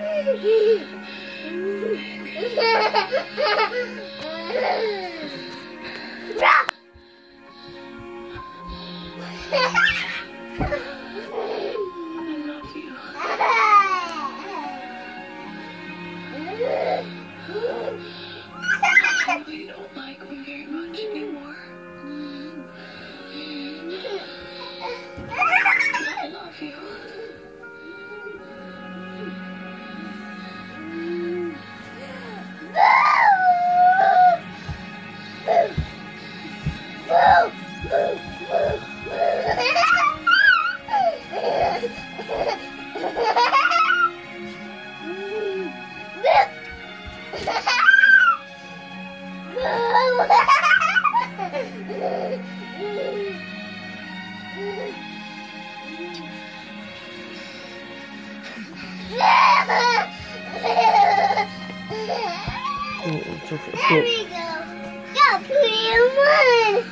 I There we go. Go, Pokemon.